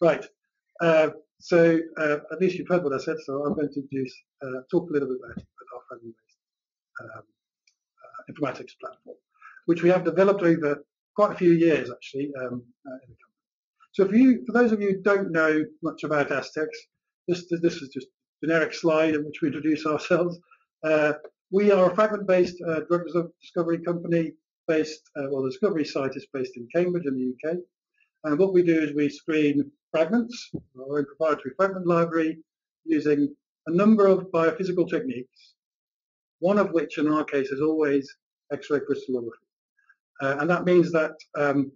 right. Uh, so uh, at least you've heard what I said, so I'm going to introduce, uh, talk a little bit about, our fragment-based um, uh, informatics platform, which we have developed over quite a few years actually um, uh, in the company. So for you, for those of you who don't know much about Astex, this this is just a generic slide in which we introduce ourselves. Uh, we are a fragment-based drug discovery company based, well, the discovery site is based in Cambridge in the UK. And what we do is we screen fragments, our own proprietary fragment library, using a number of biophysical techniques, one of which in our case is always X-ray crystallography. Uh, and that means that um,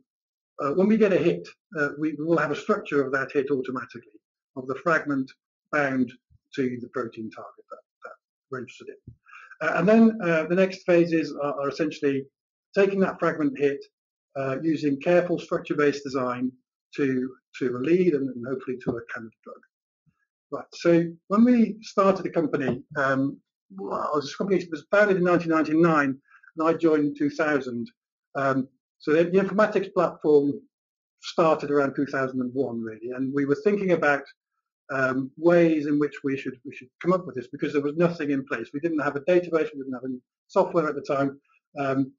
uh, when we get a hit, uh, we will have a structure of that hit automatically, of the fragment bound to the protein target that, that we're interested in. Uh, and then uh, the next phases are, are, essentially taking that fragment hit, uh, using careful structure-based design to to a lead and, and, hopefully to a candidate drug. Right. So when we started the company, um, well, this company was founded in 1999, and I joined in 2000. Um, so the, the, informatics platform started around 2001, really, and we were thinking about um, ways in which we should we should come up with this because there was nothing in place. We didn't have a database, we didn't have any software at the time, um,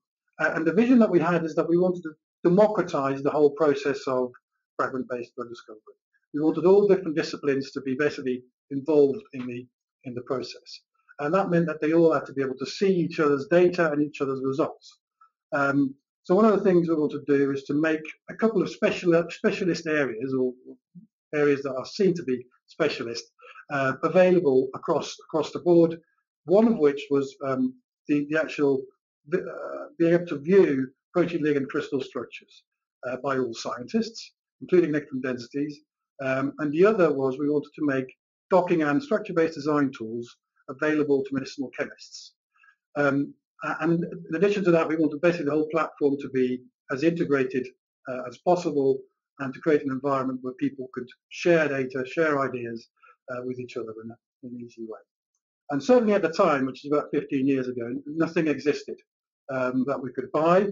and the vision that we had is that we wanted to democratize the whole process of fragment-based drug discovery. We wanted all different disciplines to be basically involved in the in the process, and that meant that they all had to be able to see each other's data and each other's results. Um, so one of the things we want to do is to make a couple of special specialist areas or areas that are seen to be specialist uh, available across across the board. One of which was um, the, the actual uh, being able to view protein ligand crystal structures uh, by all scientists including electron densities. Um, and the other was we wanted to make docking and structure-based design tools available to medicinal chemists. Um, and in addition to that, we wanted basically the whole platform to be as integrated uh, as possible and to create an environment where people could share data, share ideas uh, with each other in, in, an easy way. And certainly at the time, which is about 15 years ago, nothing existed um, that we could buy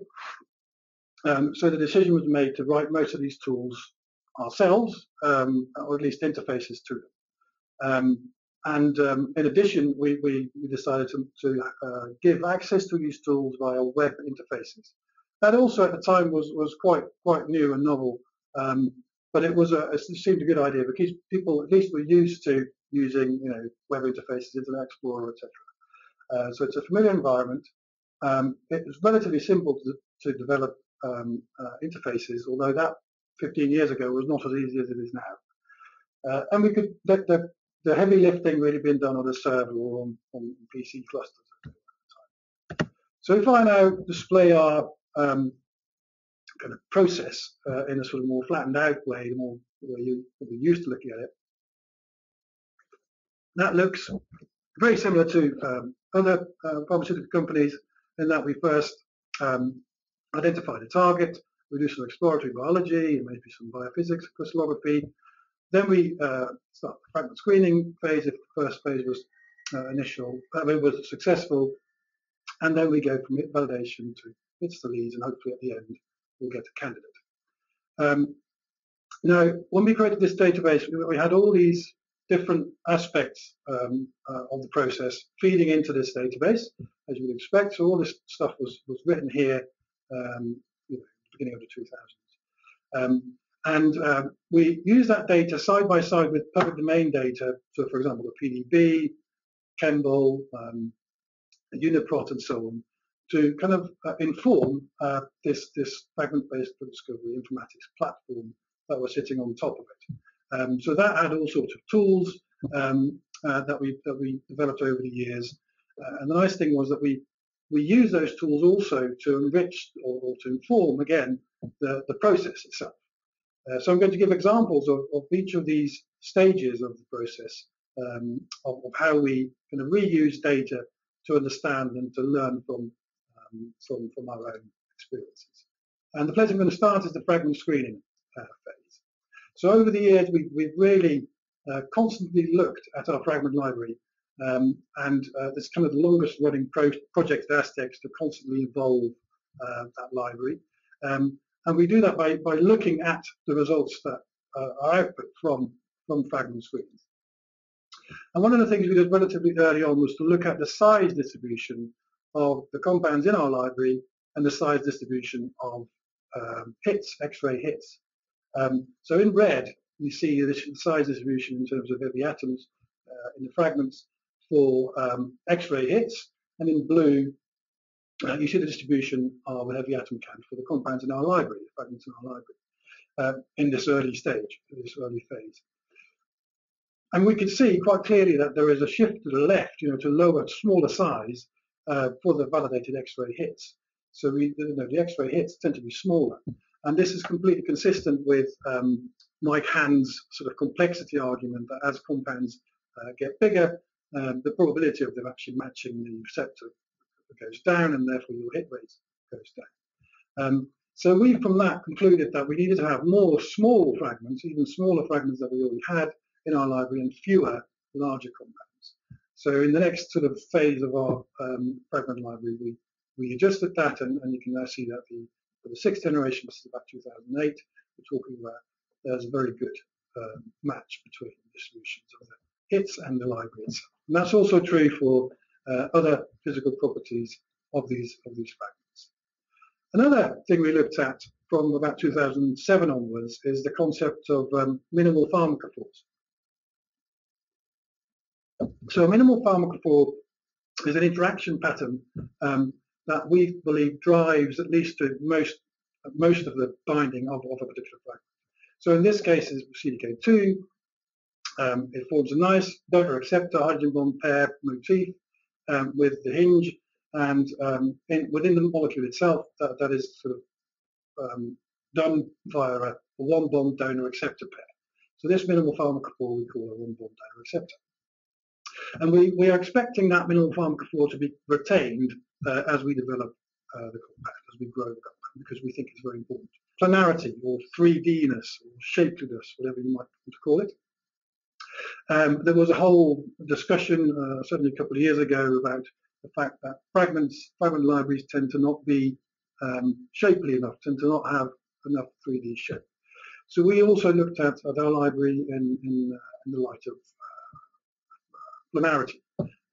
um, so the decision was made to write most of these tools ourselves, um, or at least interfaces to them. Um, and um, in addition, we, we, decided to, to uh, give access to these tools via web interfaces. That also at the time was, was quite quite new and novel, um, but it was a, it seemed a good idea because people at least were used to using you know web interfaces, Internet Explorer, etc. Uh, so it's a familiar environment. Um, it was relatively simple to, to develop um, uh, interfaces, although that 15 years ago was not as easy as it is now. Uh, and we could let the, the heavy lifting really been done on a server or on, on PC clusters. So if I now display our um, kind of process uh, in a sort of more flattened out way, the more way you are used to looking at it, that looks very similar to um, other uh, pharmaceutical companies in that we first um, identify the target, we do some exploratory biology maybe some biophysics, crystallography. Then we uh, start the fragment screening phase if the first phase was uh, initial, I mean, was successful. And then we go from validation to hits the leads and hopefully at the end we'll get a candidate. Um, now, when we created this database, we had all these different aspects um, uh, of the process feeding into this database, as you would expect. So all this stuff was, was written here um, you know, beginning of the 2000s. Um, and uh, we use that data side by side with public domain data, so for example, the PDB, ChemBol, um, Uniprot, and so on, to kind of uh, inform uh, this, this fragment-based discovery informatics platform that was sitting on top of it. Um, so that had all sorts of tools um, uh, that we that we developed over the years. Uh, and the nice thing was that we we use those tools also to enrich or, or to inform, again, the, the process itself. Uh, so I'm going to give examples of, of, each of these stages of the process um, of, of, how we kind of reuse data to understand and to learn from, um, from, from our own experiences. And the place I'm going to start is the fragment screening uh, phase. So over the years, we've, we've really uh, constantly looked at our fragment library um, and uh, this kind of the longest running pro project at Astex to constantly evolve uh, that library. Um, and we do that by, by looking at the results that uh, our output from, from fragment screens. And one of the things we did relatively early on was to look at the size distribution of the compounds in our library and the size distribution of um, hits, X-ray hits. Um, so in red, you see the size distribution in terms of heavy atoms uh, in the fragments for um, X-ray hits, and in blue, uh, you see the distribution of the heavy atom count for the compounds in our library, the fragments in our library, uh, in this early stage, this early phase. And we can see quite clearly that there is a shift to the left, you know, to lower, smaller size uh, for the validated X-ray hits. So we, you know, the X-ray hits tend to be smaller. And this is completely consistent with um, Mike Hand's sort of complexity argument that as compounds uh, get bigger, um, the probability of them actually matching the receptor goes down and therefore your hit rate goes down. Um, so we from that concluded that we needed to have more small fragments, even smaller fragments that we already had in our library and fewer larger compounds. So in the next sort of phase of our um, fragment library, we, we adjusted that and, and, you can now see that the, for the sixth generation, this is about 2008, we're talking about there's a very good uh, match between the distributions of the hits and the library itself. And that's also true for uh, other physical properties of these, of these fragments. Another thing we looked at from about 2007 onwards is the concept of um, minimal pharmacophores. So a minimal pharmacophore is an interaction pattern um, that we believe drives at least to most most of the binding of, of a particular fragment. So in this case, is CDK2. Um, it forms a nice donor acceptor hydrogen bond pair motif um, with the hinge, and um, in, within the molecule itself, that, that is sort of um, done via a, one bond donor acceptor pair. So this minimal pharmacophore we call a one bond donor receptor. And we, we are expecting that minimal pharmacophore to be retained uh, as we develop uh, the compound, as we grow the compound, because we think it's very important planarity or 3D-ness or shapeliness, whatever you might want to call it. Um, there was a whole discussion, uh, certainly a couple of years ago, about the fact that fragments, fragment libraries tend to not be um, shapely enough, tend to not have enough 3D shape. So we also looked at, at our library in, in, uh, in the light of planarity.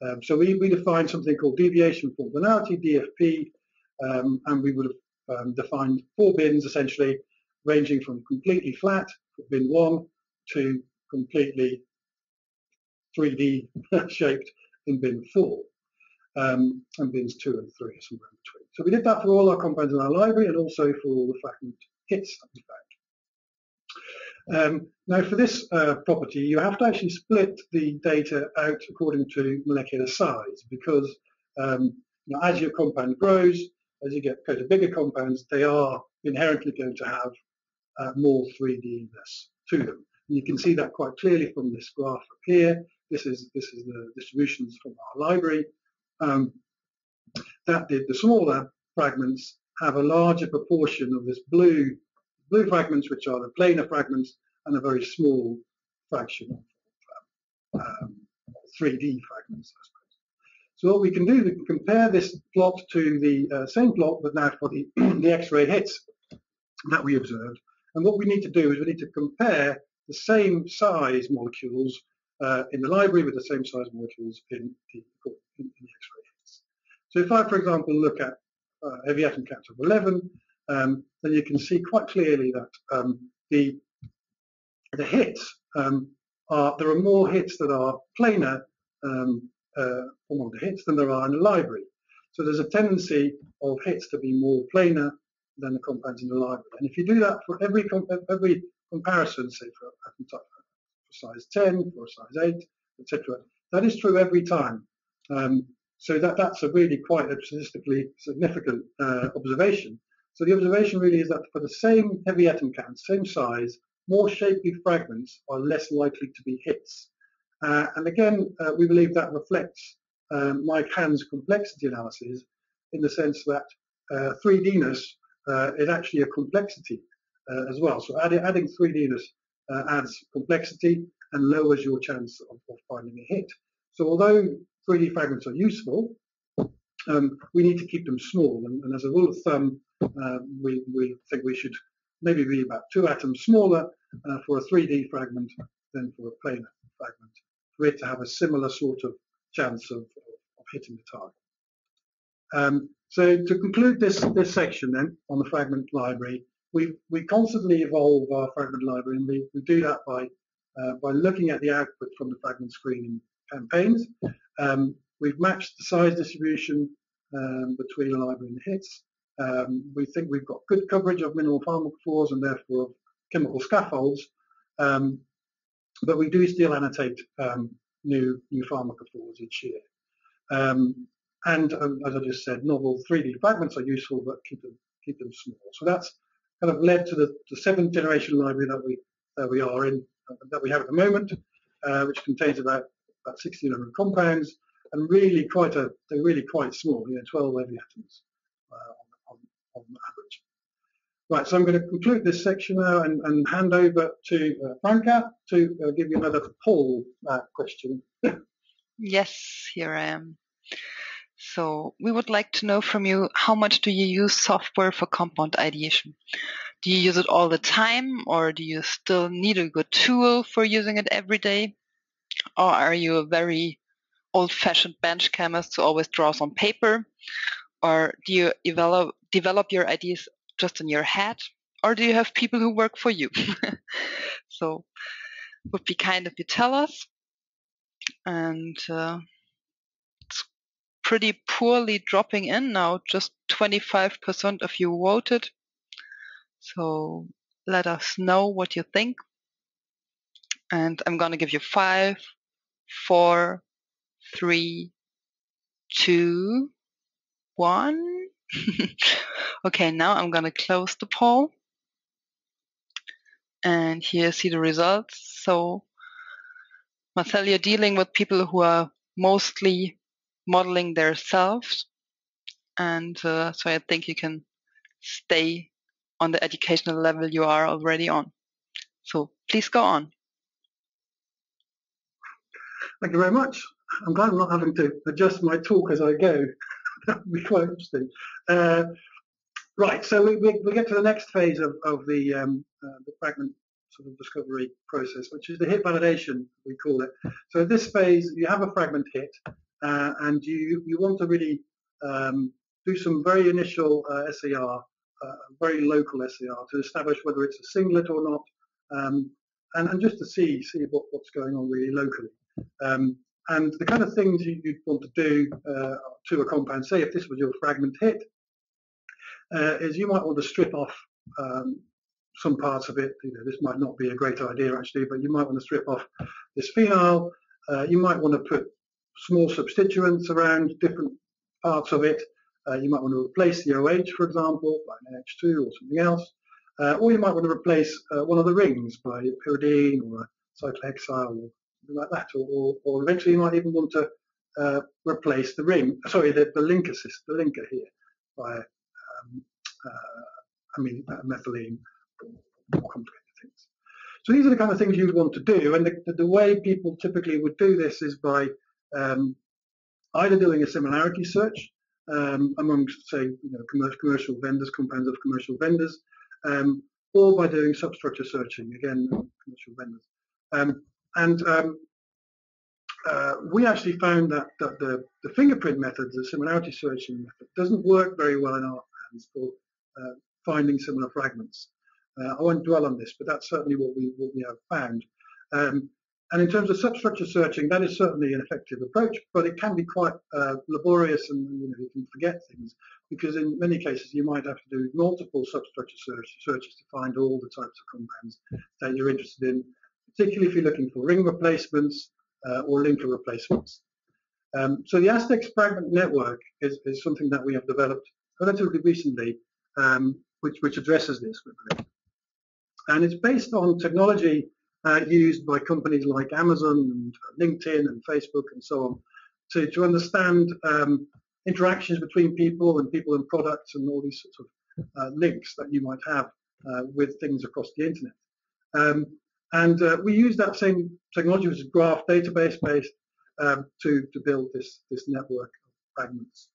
Um, so we, we defined something called deviation from planarity, DFP, um, and we would have um, defined four bins essentially, ranging from completely flat, bin one, to completely 3D shaped in bin four, um, and bins two and three, somewhere in between. So we did that for all our compounds in our library and also for all the fragment hits that we found. Um, now for this uh, property, you have to actually split the data out according to molecular size because um, you know, as your compound grows, as you get to bigger compounds, they are inherently going to have uh, more 3D-ness to them. And you can see that quite clearly from this graph up here. This is this is the distributions from our library. Um, that the, the smaller fragments have a larger proportion of this blue blue fragments, which are the planar fragments, and a very small fraction of um, 3D fragments, I suppose. so what we can do, we can compare this plot to the uh, same plot, but now for the, the X-ray hits that we observed. And what we need to do is we need to compare the same size molecules uh, in the library with the same size molecules in the, in, the X-ray hits. So if I, for example, look at uh, heavy atom count of 11, um, then you can see quite clearly that um, the the hits um, are there are more hits that are planar um, uh, among the hits than there are in the library. So there's a tendency of hits to be more planar than the compounds in the library. And if you do that for every every comparison, say for, for size 10, for size 8, etc., that is true every time. Um, so that, that's a really quite a statistically significant uh, observation. So the observation really is that for the same heavy atom count, same size, more shapely fragments are less likely to be hits. Uh, and again, uh, we believe that reflects um, Mike Hand's complexity analysis in the sense that 3D-ness uh, is actually a complexity as well. So add, adding 3D-ness adds complexity and lowers your chance of, of, finding a hit. So although 3D fragments are useful, um, we need to keep them small. And, and as a rule of thumb, uh, we, we, think we should maybe be about two atoms smaller uh, for a 3D fragment than for a planar fragment, for it to have a similar sort of chance of, of hitting the target. Um, so to conclude this, this section then on the fragment library, we, we constantly evolve our fragment library and we, we do that by, uh, by looking at the output from the fragment screening campaigns. Um, we've matched the size distribution um, between the library and the hits. Um, we think we've got good coverage of minimal pharmacophores and therefore of chemical scaffolds, um, but we do still annotate um, new, new pharmacophores each year. Um, and um, as I just said, novel 3D fragments are useful, but keep them, keep them small. So that's kind of led to the, the seventh generation library that we, that we are in, that we have at the moment, uh, which contains about, about 1600 compounds and really quite a, they're really quite small, you know, 12 heavy atoms uh, on, average. Right, so I'm going to conclude this section now and, and hand over to uh, Franca to uh, give you another poll uh, question. yes, here I am. So we would like to know from you, how much do you use software for compound ideation? Do you use it all the time or do you still need a good tool for using it every day? Or are you a very old-fashioned bench chemist who always draws on paper? Or do you develop, develop your ideas just in your head? Or do you have people who work for you? so would be kind if you tell us. And uh, pretty poorly dropping in now. Just 25% of you voted. So let us know what you think. And I'm going to give you five, four, three, two, one. okay, now I'm going to close the poll. And here see the results. So Marcel, you're dealing with people who are mostly modeling their selves. And uh, so I think you can stay on the educational level you are already on. So please go on. Thank you very much. I'm glad I'm not having to adjust my talk as I go. be quite interesting. Uh, right, so we, we, we, get to the next phase of, of the, um, uh, the fragment sort of discovery process, which is the hit validation, we call it. So this phase, you have a fragment hit, uh, and you, you want to really um, do some very initial uh, SAR, uh, very local SAR to establish whether it's a singlet or not, um, and, and just to see see what, what's going on really locally. Um, and the kind of things you, would want to do uh, to a compound, say if this was your fragment hit, uh, is you might want to strip off um, some parts of it. You know, this might not be a great idea actually, but you might want to strip off this phenyl. Uh, you might want to put small substituents around different parts of it. Uh, you might want to replace the OH, for example, by an NH2 or something else. Uh, or you might want to replace uh, one of the rings by pyridine or a cyclohexyl or something like that. Or, or, or eventually you might even want to uh, replace the ring, sorry, the, the linker system, the linker here by um, uh, I mean, uh, methylene, more complicated things. So these are the kind of things you'd want to do. And the, the way people typically would do this is by um, either doing a similarity search um, amongst, say, you know, commercial, commercial vendors, compounds of commercial vendors, um, or by doing substructure searching, again, commercial vendors. Um, and um, uh, we actually found that, that the, the, fingerprint method, the similarity searching method, doesn't work very well in our hands for uh, finding similar fragments. Uh, I won't dwell on this, but that's certainly what we, what we have found. Um, and in terms of substructure searching, that is certainly an effective approach, but it can be quite uh, laborious and you know you can forget things because in many cases you might have to do multiple substructure search, searches to find all the types of compounds that you're interested in, particularly if you're looking for ring replacements uh, or linker replacements. Um, so the Astex fragment network is, is, something that we have developed relatively recently, um, which, which addresses this, And it's based on technology uh, used by companies like Amazon and LinkedIn and Facebook and so on to, to understand um, interactions between people and people and products and all these sorts of uh, links that you might have uh, with things across the internet. Um, and uh, we use that same technology, which is graph database based, um, to, to build this, this network of fragments.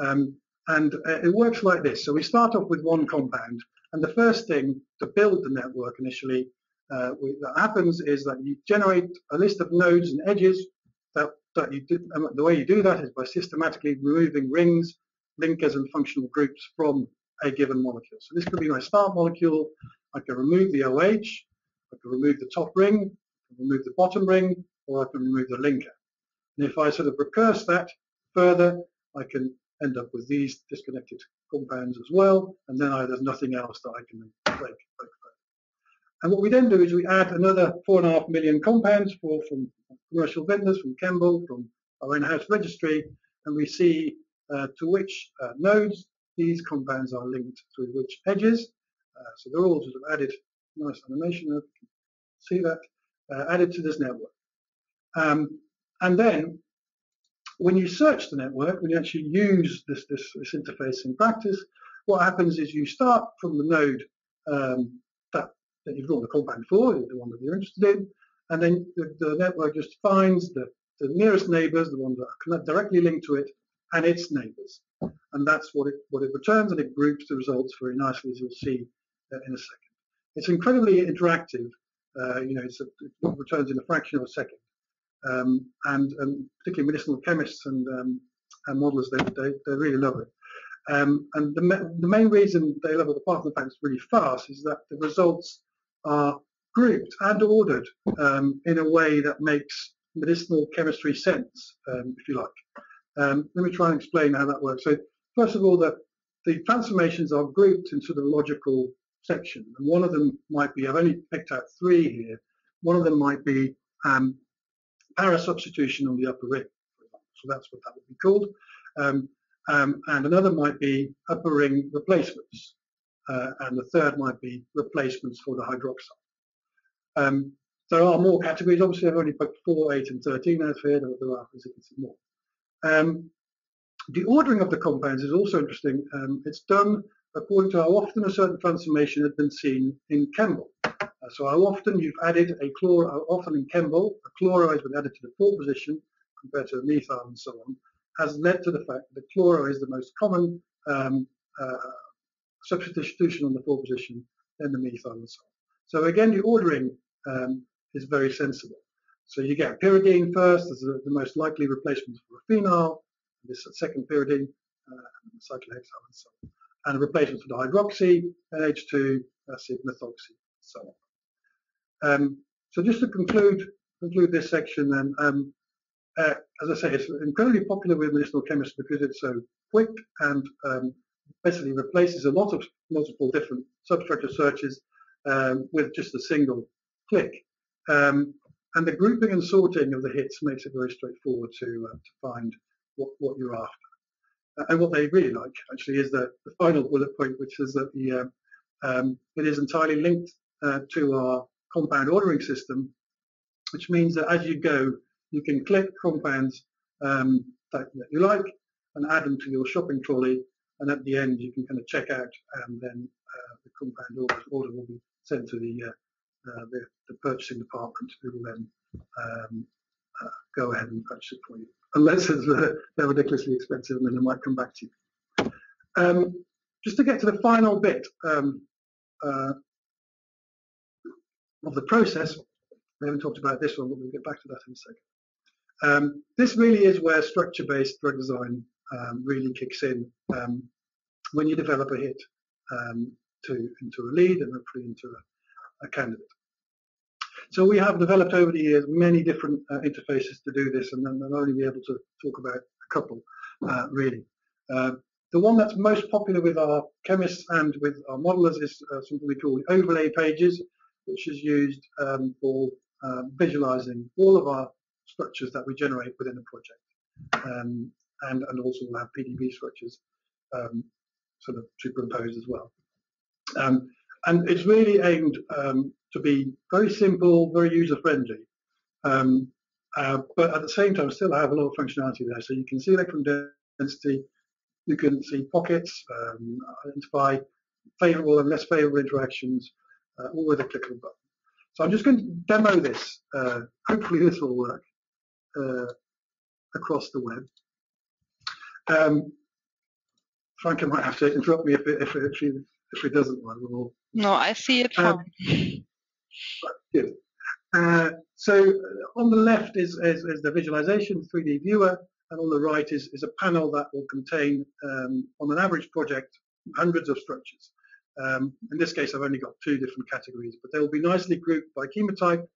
Um, and uh, it works like this. So we start off with one compound And the first thing to build the network initially uh, we, that happens is that you generate a list of nodes and edges that, that you do, the way you do that is by systematically removing rings, linkers and functional groups from a given molecule. So this could be my start molecule. I can remove the OH, I can remove the top ring, remove the bottom ring, or I can remove the linker. And if I sort of recurse that further, I can end up with these disconnected compounds as well, and then I, there's nothing else that I can break. And what we then do is we add another four and a half million compounds for, from commercial vendors, from Chembl, from our in-house registry, and we see uh, to which uh, nodes these compounds are linked to which edges. Uh, so they're all sort of added, nice animation, see that, uh, added to this network. Um, and then when you search the network, when you actually use this, this, this interface in practice, what happens is you start from the node um, that, that you've drawn the compound for, the one that you're interested in, and then the, the network just finds the, the nearest neighbors, the ones that are directly linked to it, and its neighbors. And that's what it, what it returns, and it groups the results very nicely, as you'll see uh, in a second. It's incredibly interactive. Uh, you know, a, it returns in a fraction of a second. Um, and, um, particularly medicinal chemists and, um, and modelers, they, they, they, really love it. Um, and the, the main reason they from the fact it's really fast, is that the results are grouped and ordered um, in a way that makes medicinal chemistry sense, um, if you like. let me try and explain how that works. So first of all, the, the transformations are grouped into the logical section. And one of them might be, I've only picked out three here, one of them might be um, para substitution on the upper ring, So that's what that would be called. Um, um, and another might be upper ring replacements. Uh, and the third might be replacements for the hydroxyl. Um, there are more categories. Obviously, I've only put 4, 8, and 13 out here. There, are considerably more. Um, the ordering of the compounds is also interesting. Um, it's done according to how often a certain transformation had been seen in Chembl. Uh, so how often you've added a chloro, how often in Chembl, a chloro has been added to the pore position compared to the methyl and so on, has led to the fact that chloro is the most common um, uh, substitution on the pore position than the methyl and so on. So again, the ordering um, is very sensible. So you get pyridine first as the, the most likely replacement for a phenol, this second pyridine, uh, cyclohexyl and so on, and a replacement for the hydroxy, NH2, acid, methoxy, so on. Um, so just to conclude conclude this section then, um, uh, as I say, it's incredibly popular with medicinal chemists because it's so quick and um, basically replaces a lot of multiple different substructure searches um, with just a single click. Um, and the grouping and sorting of the hits makes it very straightforward to, uh, to find what, what you're after. Uh, and what they really like actually is the, the final bullet point, which is that the uh, um, it is entirely linked uh, to our compound ordering system, which means that as you go, you can click compounds um, that, that, you like and add them to your shopping trolley. And at the end, you can kind of check out, and then uh, the compound order, order, will be sent to the, uh, uh, the, the purchasing department, who will then um, uh, go ahead and purchase it for you, unless they're ridiculously expensive, and then they might come back to you. Um, just to get to the final bit, um, uh, of the process. We haven't talked about this one, but we'll get back to that in a second. Um, this really is where structure-based drug design um, really kicks in um, when you develop a hit um, to into a lead and hopefully into a, a, candidate. So we have developed over the years many different uh, interfaces to do this, and then I'll only be able to talk about a couple uh, really. Uh, the one that's most popular with our chemists and with our modelers is uh, something we call overlay pages, which is used um, for um, visualizing all of our structures that we generate within a project. Um, and, and also we'll have PDB structures um, sort of superimposed as well. Um, and it's really aimed um, to be very simple, very user-friendly, uh, but at the same time still have a lot of functionality there. So you can see electron density, you can see pockets, identify favorable and less favorable interactions, uh, all with a click of a button. So I'm just going to demo this. Uh, hopefully this will work uh, across the web. Um, Franca might have to interrupt me if, it, if, if, she, if it doesn't one, we'll. No, I see it fine. Um. Uh, so on the left is, is, is, the visualization 3D viewer, and on the right is, is a panel that will contain, um, on an average project, hundreds of structures. Um, in this case, I've only got two different categories, but they will be nicely grouped by chemotype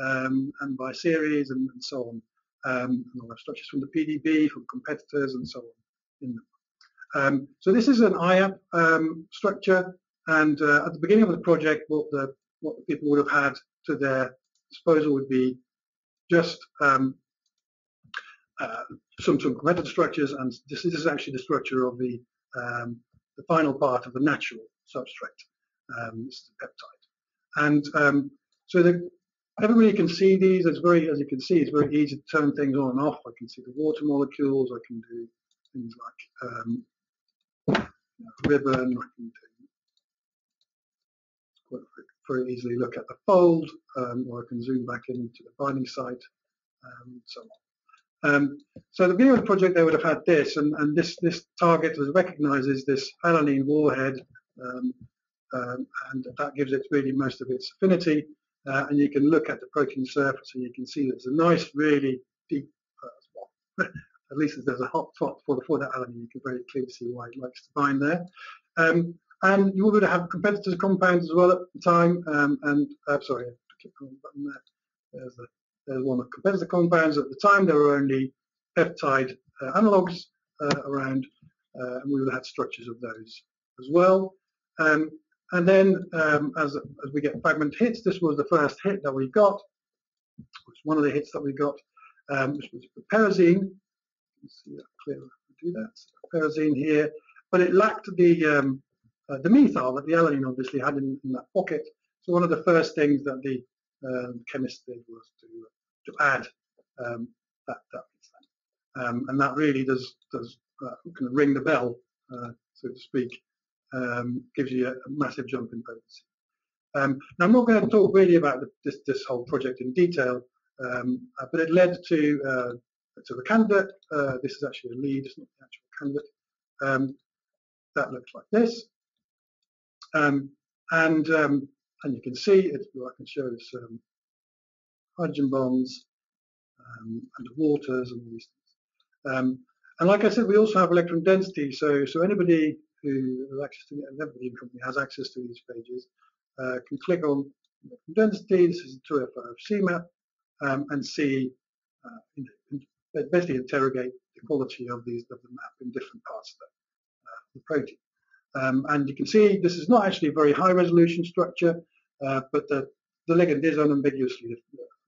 um, and by series and, and so on. Um, and I'll have structures from the PDB, from competitors, and so on in them. Um, so this is an IAP um, structure, and uh, at the beginning of the project, what the what the people would have had to their disposal would be just um, uh, some some competitor structures, and this, this, is actually the structure of the um, the final part of the natural substrate. Um, this is the peptide, and um, so the, everybody can see these. It's very, as you can see, it's very easy to turn things on and off. I can see the water molecules. I can do things like um, ribbon. I can do very easily look at the fold, um, or I can zoom back into the binding site, um, and so on. Um, so the beginning of the project, they would have had this, and, and this this target recognizes this alanine warhead, um, um, and that gives it really most of its affinity. Uh, and you can look at the protein surface, and you can see there's a nice, really deep uh, At least there's a hot spot for the for that alanine. You can very clearly see why it likes to bind there. Um, and you would have competitors compounds as well at the time. Um, and uh, sorry, there. There's the there's one of competitor compounds. At the time, there were only peptide uh, analogs uh, around, uh, and we would have had structures of those as well. Um, and then um, as, as we get fragment hits, this was the first hit that we got, which one of the hits that we got, um, which was pyrazine. See that clearly, do that. Pyrazine here, but it lacked the um, uh, the methyl that the alanine obviously had in, in, that pocket. So one of the first things that the um, chemist did was to to add um, that, that um, and that really does does uh, kind of ring the bell, uh, so to speak, um, gives you a, a, massive jump in potency. Um, now I'm not going to talk really about the, this this whole project in detail, um, uh, but it led to uh, to the candidate. This is actually a lead, it's not the actual candidate. That looks like this. Um, and um, and you can see it. I can show some hydrogen bonds um, and waters and all these things. Um, and like I said, we also have electron density. So so anybody who has access to everybody in company has access to these pages uh, can click on density. This is a 2FO map um, and see uh, basically interrogate the quality of these of the map in different parts of the, uh, the protein. Um, and you can see this is not actually a very high resolution structure, uh, but the, the ligand is unambiguously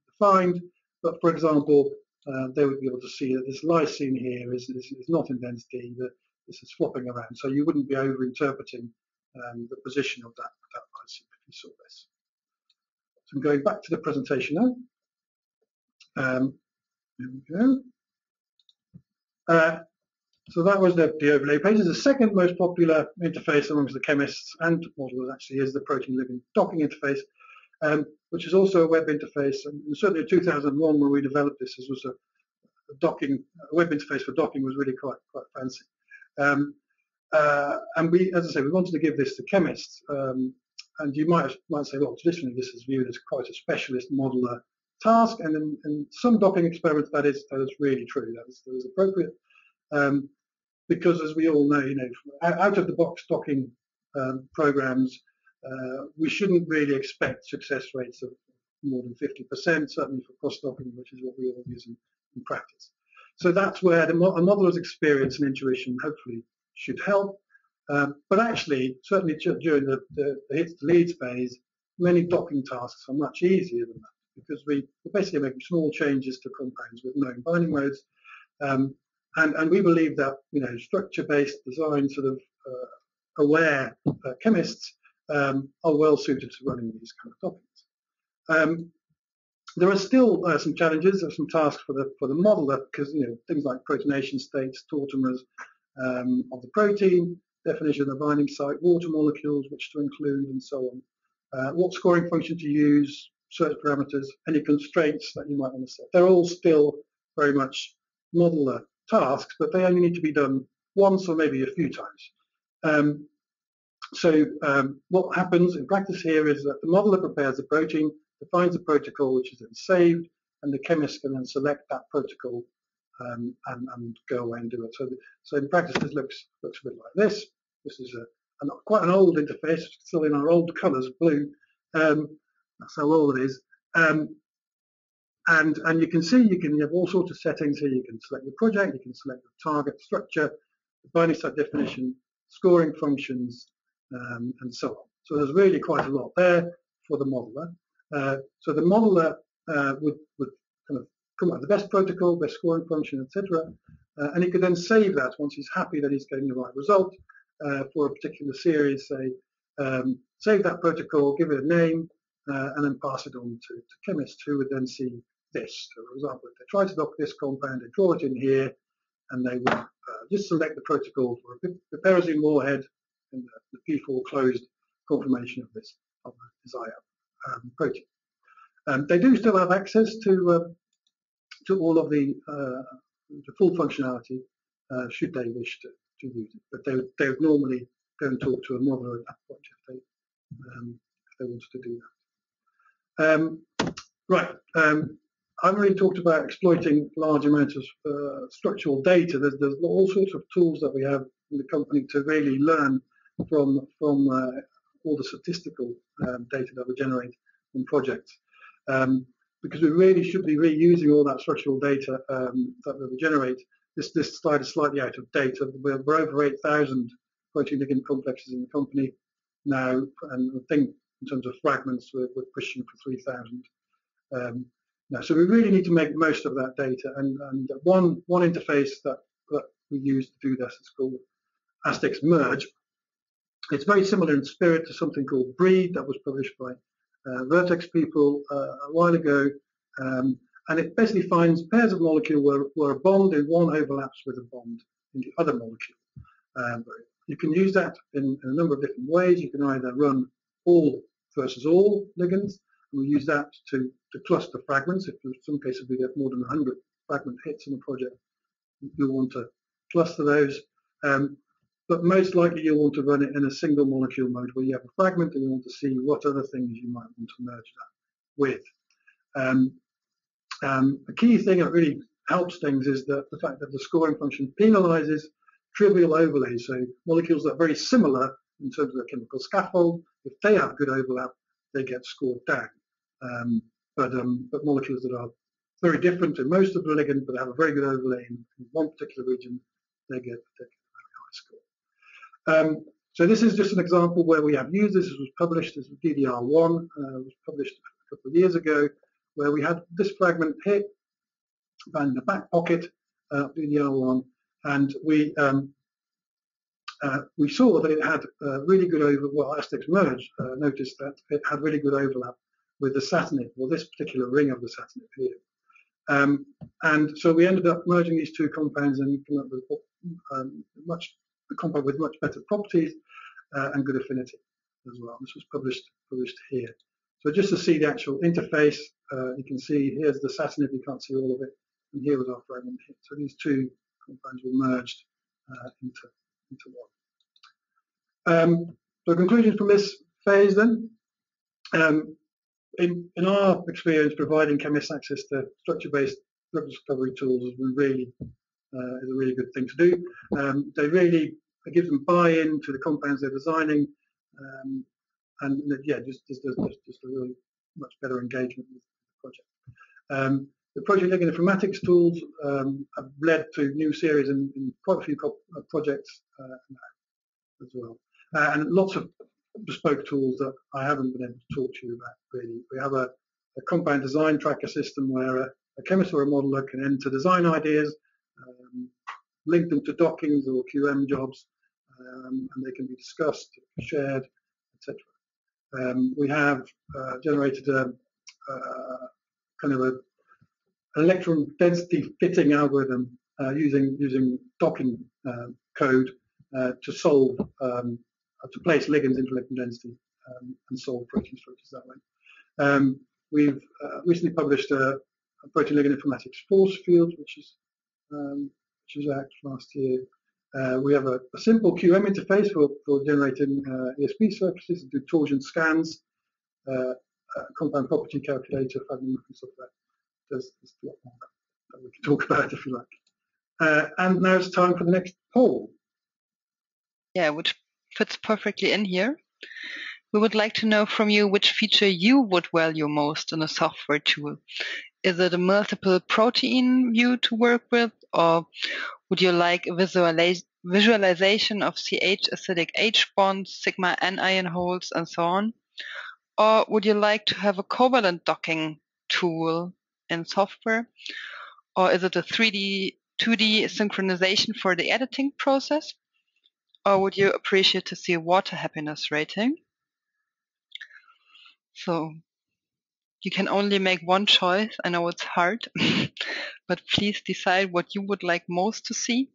defined. But for example, uh, they would be able to see that this lysine here is, is, is not in density, that this is flopping around. So you wouldn't be over-interpreting um, the position of that, that lysine if you saw this. So I'm going back to the presentation now. Um, we go. Uh, so that was the, the overlay page. The second most popular interface amongst the chemists and modelers actually is the protein ligand docking interface, um, which is also a web interface. And certainly in 2001 when we developed this, this was a, a docking, a web interface for docking was really quite quite fancy. Um, uh, and we, as I say, we wanted to give this to chemists. Um, and you might might say, well, traditionally this is viewed as quite a specialist modeler task, and in, in some docking experiments that is that is really true. That is, that is appropriate. Um, because as we all know, you know, out of the box docking um, programs, uh, we shouldn't really expect success rates of more than 50%, certainly for cross docking, which is what we all use in, in practice. So that's where the, a modeler's experience and intuition hopefully should help. Um, but actually, certainly during the, the, the hits to leads phase, many docking tasks are much easier than that because we, we're basically making small changes to compounds with known binding modes um, and, and we believe that you know structure-based design sort of uh, aware uh, chemists um, are well suited to running these kind of topics. Um, there are still uh, some challenges, or some tasks for the for the modeler because you know things like protonation states, tautomers um, of the protein, definition of the binding site, water molecules, which to include, and so on. Uh, what scoring function to use, search parameters, any constraints that you might want to set. They're all still very much modeler tasks, but they only need to be done once or maybe a few times. Um, so um, what happens in practice here is that the modeler prepares the protein, defines a protocol, which is then saved, and the chemist can then select that protocol um, and, and, go away and do it. So, so in practice, this looks looks a bit like this. This is a, a quite an old interface, still in our old colours, blue. Um, that's how old it is. Um, and and you can see you can have all sorts of settings here. You can select your project, you can select the target structure, the binding site definition, scoring functions, um, and so on. So there's really quite a lot there for the modeler. Uh, so the modeler uh, would, would kind of come up with the best protocol, best scoring function, etc. Uh, and he could then save that once he's happy that he's getting the right result uh, for a particular series, say, um, save that protocol, give it a name, uh, and then pass it on to, to chemists who would then see this. So for example, if they try to dock this compound, they draw it in here, and they would uh, just select the protocol for a pyrazine warhead and the, the P4 closed conformation of this of the desired um, protein. Um, they do still have access to uh, to all of the, uh, the full functionality uh, should they wish to, to use it, but they, they would normally go and talk to a modeler at that point if they um, if they wanted to do that. Um, right. Um, I've already talked about exploiting large amounts of uh, structural data. There's, there's, all sorts of tools that we have in the company to really learn from from uh, all the statistical um, data that we generate from projects. Um, because we really should be reusing all that structural data um, that we generate. This, this slide is slightly out of date. We're, we're over 8,000 protein ligand complexes in the company now, and I think in terms of fragments, we're, we're pushing for 3,000. Um, so we really need to make most of that data, and, and one, one interface that, that we use to do this is called Astex Merge, it's very similar in spirit to something called Breed that was published by uh, Vertex people uh, a while ago. Um, and it basically finds pairs of molecule where, where a bond in one overlaps with a bond in the other molecule. Um, you can use that in, in, a number of different ways. You can either run all versus all ligands, and we use that to, to cluster fragments. If in some cases we get more than 100 fragment hits in a project, you'll want to cluster those. Um, but most likely you'll want to run it in a single molecule mode where you have a fragment and you want to see what other things you might want to merge that with. Um, um, a key thing that really helps things is that the fact that the scoring function penalizes trivial overlays, so molecules that are very similar in terms of the chemical scaffold, if they have good overlap, they get scored down. Um, but, um, but molecules that are very different in most of the ligand, but they have a very good overlay in, one particular region, they get, a very high score. Um, so this is just an example where we have used this. This was published This as DDR1, uh, was published a couple of years ago, where we had this fragment found in the back pocket uh, DDR1, and we um, uh, we saw that it had uh, really good over. Well, Astex merge uh, noticed that it had really good overlap with the satinib, or this particular ring of the satinib here. Um, and so we ended up merging these two compounds and came up with um, much a compound with much better properties uh, and good affinity as well. This was published published here. So just to see the actual interface, uh, you can see here's the satinib, you can't see all of it, and here was our fragment hit. So these two compounds were merged uh, into, into one. Um, so conclusions from this phase then. Um, in, in our experience, providing chemists access to structure-based drug discovery tools is really uh, is a really good thing to do. Um, they really it gives them buy-in to the compounds they're designing, um, and yeah, just just, just just a really much better engagement with the project. Um, the project ligand informatics tools um, have led to new series in, in quite a few projects uh, as well, uh, and lots of bespoke tools that I haven't been able to talk to you about really. We have a, a compound design tracker system where a, a, chemist or a modeler can enter design ideas, um, link them to dockings or QM jobs, um, and they can be discussed, shared, etc. Um, we have uh, generated a, a, kind of a electron density fitting algorithm uh, using using docking uh, code uh, to solve um, to place ligands into electron density um, and solve protein structures that way. Um, we've uh, recently published a, a, protein ligand informatics force field, which is um, which was out last year, Uh, we have a, a, simple QM interface for, for generating uh, ESP surfaces, do torsion scans, uh, compound property calculator, fragment software. There's, there's a lot more that we can talk about if you like. Uh, and now it's time for the next poll. Yeah, which fits perfectly in here. We would like to know from you which feature you would value most in a software tool. Is it a multiple protein view to work with, or would you like a visualization of CH acidic H bonds, sigma N holes, and so on? Or would you like to have a covalent docking tool in software? Or is it a 3D, 2D synchronization for the editing process? Or would you appreciate to see a water happiness rating? So you can only make one choice. I know it's hard, but please decide what you would like most to see.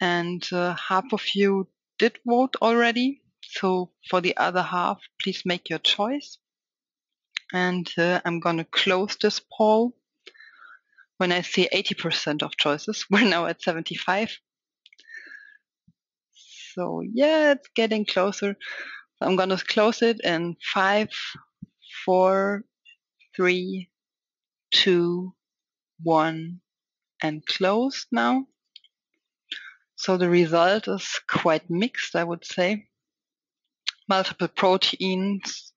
And uh, half of you did vote already. So for the other half, please make your choice. And uh, I'm going to close this poll when I see 80% of choices. We're now at 75. So yeah, it's getting closer. I'm going to close it in five, four, three, two, one, and closed now. So the result is quite mixed, I would say. Multiple proteins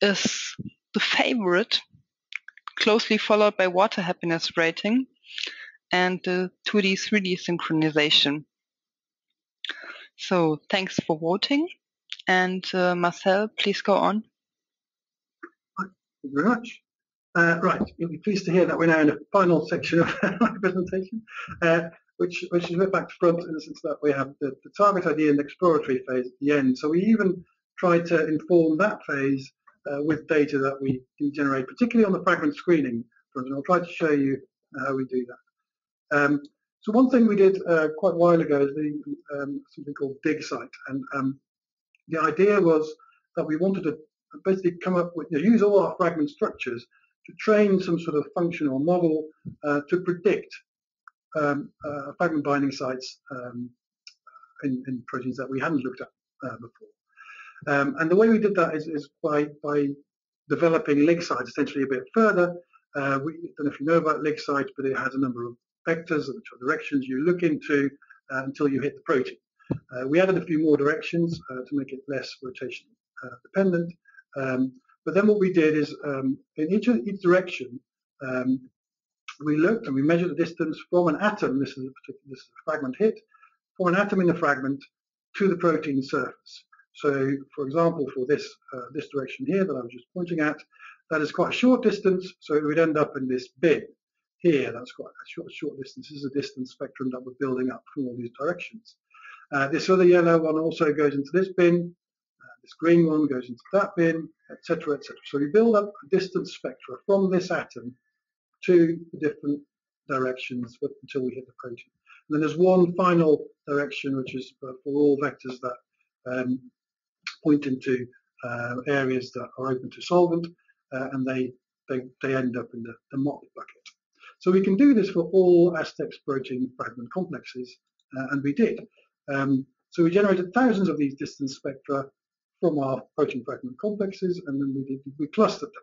is the favorite, closely followed by water happiness rating and the 2D 3D synchronization. So thanks for voting. And uh, Marcel, please go on. Thank you very much. Uh, right, you'll be pleased to hear that we're now in the final section of my presentation, uh, which, which is a bit back to front in the sense that we have the, the target idea and exploratory phase at the end. So we even tried to inform that phase uh, with data that we do generate, particularly on the fragment screening and I'll try to show you how we do that. Um, so one thing we did uh, quite a while ago is the, um, something called DigSite, and um, the idea was that we wanted to basically come up with, you know, use all our fragment structures to train some sort of functional model uh, to predict um, uh, fragment binding sites um, in, in, proteins that we hadn't looked at uh, before. Um, and the way we did that is, is by, by developing LigSite essentially a bit further. Uh, we don't know if you know about LigSite, but it has a number of vectors, which are directions you look into uh, until you hit the protein. Uh, we added a few more directions uh, to make it less rotation uh, dependent. Um, but then what we did is um, in each, each direction, um, we looked and we measured the distance from an atom, this is a particular this is a fragment hit, from an atom in the fragment to the protein surface. So, for example, for this uh, this direction here that I was just pointing at, that is quite a short distance, so it would end up in this bin here. That's quite a short, short distance. This is a distance spectrum that we're building up from all these directions. Uh, this other yellow one also goes into this bin. Uh, this green one goes into that bin, etc., etc. So we build up a distance spectra from this atom to the different directions until we hit the protein. And then there's one final direction, which is for all vectors that um, point into uh, areas that are open to solvent, uh, and they, they, they end up in the, the bucket. So we can do this for all Astex protein fragment complexes, uh, and we did. Um, so we generated thousands of these distance spectra from our protein fragment complexes, and then we did, we clustered them.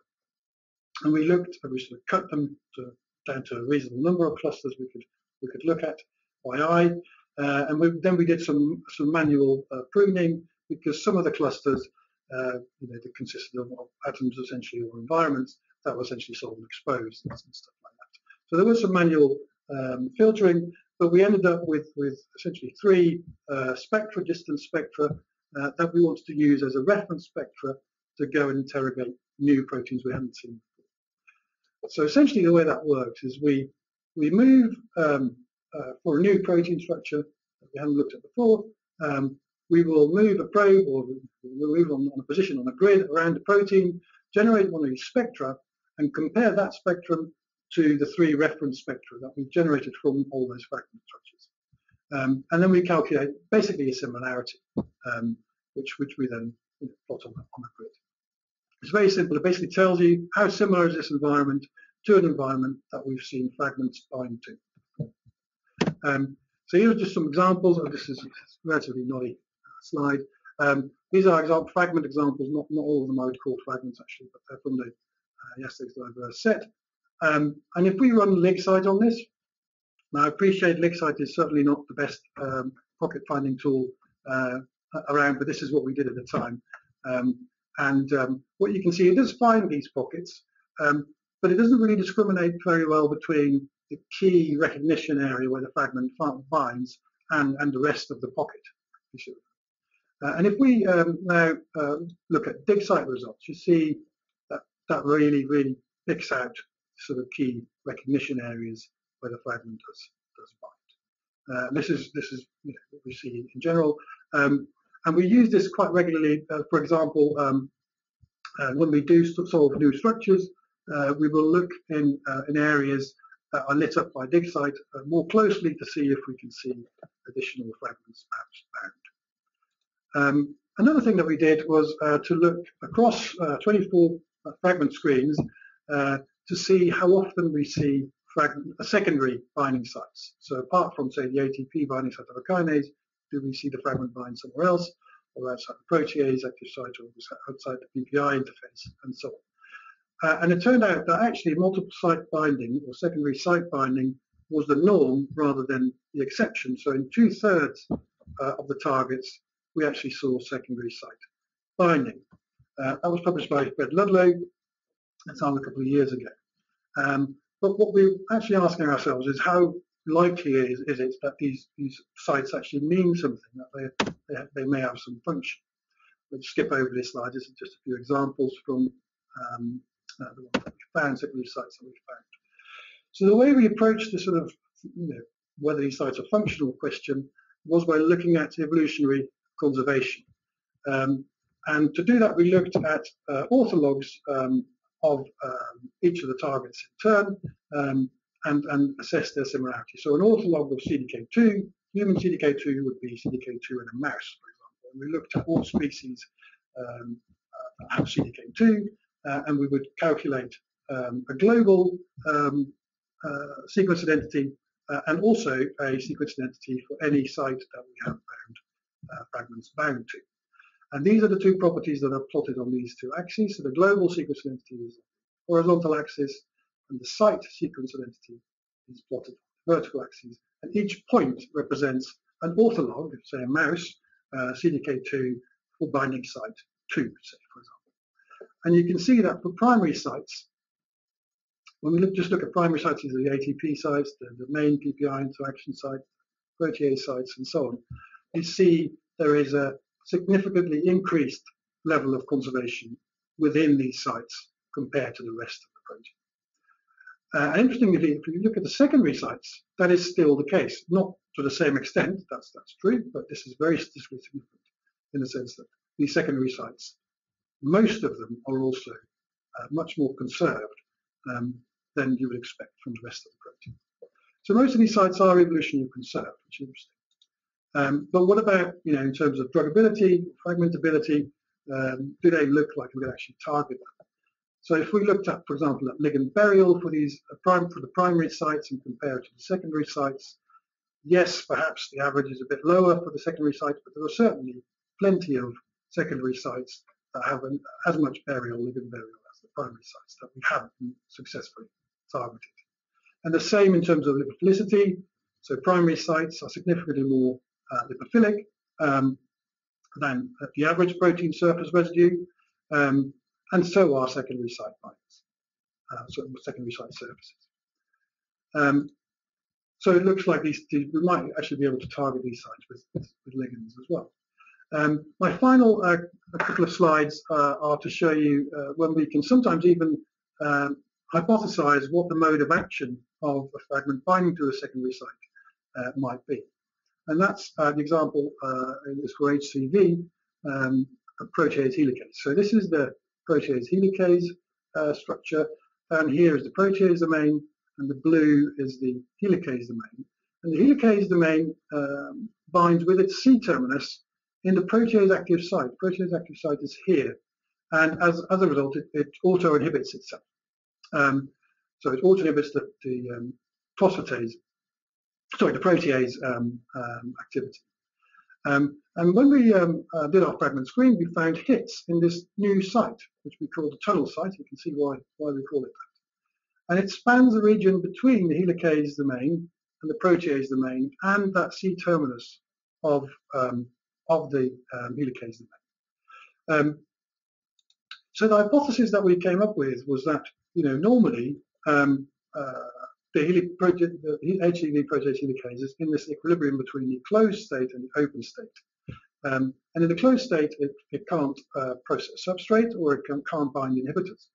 And we looked, and we sort of cut them to, down to a reasonable number of clusters we could we could look at by eye. Uh, and we, then we did some some manual uh, pruning because some of the clusters, uh, you know, that consisted of, of, atoms essentially or environments that were essentially solvent exposed and stuff. So there was some manual um, filtering, but we ended up with, with essentially three uh, spectra, distance spectra, uh, that we wanted to use as a reference spectra to go and interrogate new proteins we hadn't seen before. So essentially the way that works is we, we move um, uh, for a new protein structure that we haven't looked at before, um, we will move a probe or we'll move on, on, a position on a grid around the protein, generate one of these spectra, and compare that spectrum to the three reference spectra that we've generated from all those fragment structures. Um, and then we calculate basically a similarity, um, which, which we then plot on, on a grid. It's very simple. It basically tells you how similar is this environment to an environment that we've seen fragments bind to. Um, So here are just some examples. of this is a relatively naughty slide. Um, these are example, fragment examples, not, not all of them I would call fragments actually, but they're from the uh, yesterday's diverse set. Um, and if we run LigSight on this, now I appreciate LigSight is certainly not the best um, pocket finding tool uh, around, but this is what we did at the time. Um, and um, what you can see, it does find these pockets, um, but it doesn't really discriminate very well between the key recognition area where the fragment finds and, and the rest of the pocket. Uh, and if we um, now uh, look at DigSight results, you see that that really, really picks out sort of key recognition areas where the fragment does, does bind. Uh, this is this is you know, what we see in general. Um, and we use this quite regularly. Uh, for example, um, uh, when we do solve new structures, uh, we will look in, uh, in areas that are lit up by DigSight uh, more closely to see if we can see additional fragments perhaps bound. Um, another thing that we did was uh, to look across 24 fragment screens to see how often we see fragment, secondary binding sites. So apart from, say, the ATP binding site of a kinase, do we see the fragment bind somewhere else, or outside the protease, active site, or outside the PPI interface, and so on. Uh, and it turned out that actually multiple site binding or secondary site binding was the norm rather than the exception. So in two-thirds uh, of the targets, we actually saw secondary site binding. Uh, that was published by Fred Ludlow. That's on a couple of years ago. Um, but what we're actually asking ourselves is how likely is, is it that these, these sites actually mean something, that they, they, they may have some function. We'll skip over this slide. This is just a few examples from um, uh, the ones that we found, secondary sites that we found. So the way we approached the sort of, you know, whether these sites are functional question was by looking at evolutionary conservation. Um, and to do that, we looked at uh, orthologs um, of um, each of the targets in turn um, and, and assess their similarity. So an ortholog of CDK2, human CDK2 would be CDK2 in a mouse, for example. And we looked at all species um, uh, have CDK2, uh, and we would calculate um, a global um, uh, sequence identity uh, and also a sequence identity for any site that we have bound uh, fragments bound to. And these are the two properties that are plotted on these two axes. So the global sequence identity is horizontal axis, and the site sequence identity is plotted vertical axis. And each point represents an ortholog, say a mouse, uh, CDK2 for binding site 2, say, for example. And you can see that for primary sites, when we look, just look at primary sites, these are the ATP sites, the, the main PPI interaction site, protease sites, and so on, you see there is a significantly increased level of conservation within these sites compared to the rest of the protein. Uh, interestingly, if you look at the secondary sites, that is still the case. Not to the same extent, that's, that's true, but this is very statistically significant in the sense that these secondary sites most of them are also uh, much more conserved um, than you would expect from the rest of the protein. So most of these sites are evolutionarily conserved, which is interesting. Um, but what about, you know, in terms of druggability, fragmentability, um, do they look like we can actually target them? So if we looked at, for example, at ligand burial for these uh, prime, for the primary sites and compare it to the secondary sites, yes, perhaps the average is a bit lower for the secondary sites, but there are certainly plenty of secondary sites that have an, as much burial, ligand burial, as the primary sites that we haven't successfully targeted. And the same in terms of lipophilicity. So primary sites are significantly more lipophilic um, than the average protein surface residue, um, and so are secondary site binders, uh, so secondary site surfaces. Um, so it looks like these, we might actually be able to target these sites with, with, with ligands as well. Um, my final uh, couple of slides uh, are to show you uh, when we can sometimes even um, hypothesize what the mode of action of a fragment binding to a secondary site uh, might be. And that's uh, the example uh, is for HCV, um, protease helicase. So this is the protease helicase structure, and here is the protease domain, and the blue is the helicase domain. And the helicase domain um, binds with its C-terminus in the protease active site. Protease active site is here. And as, as a result, it, it auto-inhibits itself. Um, so it auto-inhibits the, the um, phosphatase sorry, the protease um, um, activity. Um, and when we um, uh, did our fragment screen, we found hits in this new site, which we call the tunnel site. You can see why, why we call it that. And it spans the region between the helicase domain and the protease domain and that C terminus of, um, of the um, helicase domain. So the hypothesis that we came up with was that, you know, normally uh, the, the HEV protease helicase is in this equilibrium between the closed state and the open state. Um, and in the closed state, it, it can't uh, process substrate or it can, not bind inhibitors.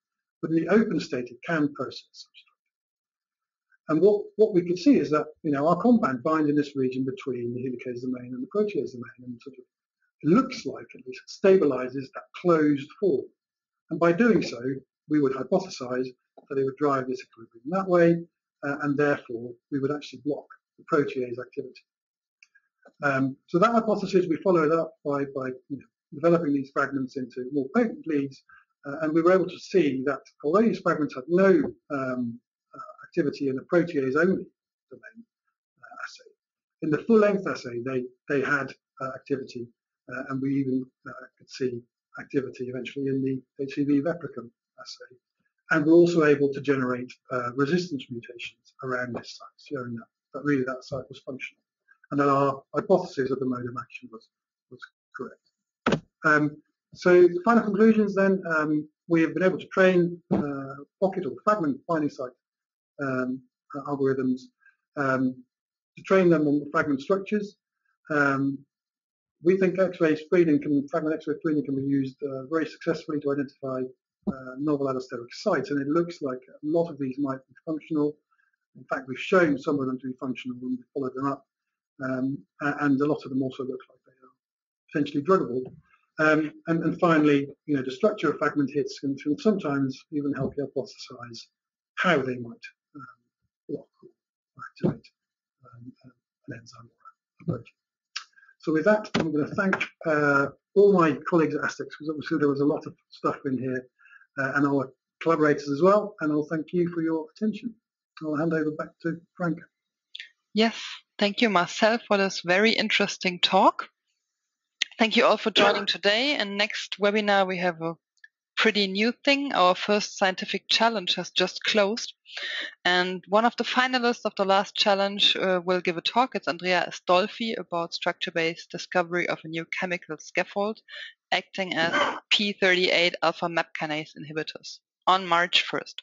But in the open state, it can process substrate. And what, what we could see is that you know our compound binds in this region between the helicase domain and the protease domain, and sort of looks like at least stabilizes that closed form. And by doing so, we would hypothesize that it would drive this equilibrium that way, uh, and therefore we would actually block the protease activity. Um, so that hypothesis we followed up by, by you know, developing these fragments into more potent leads, uh, and we were able to see that although these fragments had no um, uh, activity in the protease only domain uh, assay, in the full length assay they, they had uh, activity, and we even could see activity eventually in the HCV replicum assay. And we're also able to generate uh, resistance mutations around this site, showing that, that really that site was functional. And that our hypothesis of the mode of action was, was correct. Um, so the final conclusions then, um, we have been able to train uh, pocket or fragment binding site um, algorithms um, to train them on fragment structures. Um, we think X-ray screening can, fragment X-ray screening can be used uh, very successfully to identify uh, novel allosteric sites, and it looks like a lot of these might be functional. In fact, we've shown some of them to be functional when we followed them up, um, and a lot of them also look like they are potentially druggable. Um, and, and, finally, you know, the structure of fragment hits can, can sometimes even help you hypothesize how they might um, block or activate um, an enzyme or a protein. So with that, I'm going to thank uh, all my colleagues at Astex, because obviously there was a lot of stuff in here uh, Uh, and our collaborators as well. And I'll thank you for your attention. I'll hand over back to Frank. Yes, thank you, Marcel, for this very interesting talk. Thank you all for joining today. And next webinar, we have a pretty new thing. Our first scientific challenge has just closed. And one of the finalists of the last challenge uh, will give a talk. It's Andrea Astolfi about structure-based discovery of a new chemical scaffold acting as P38 alpha MAP kinase inhibitors on March 1st.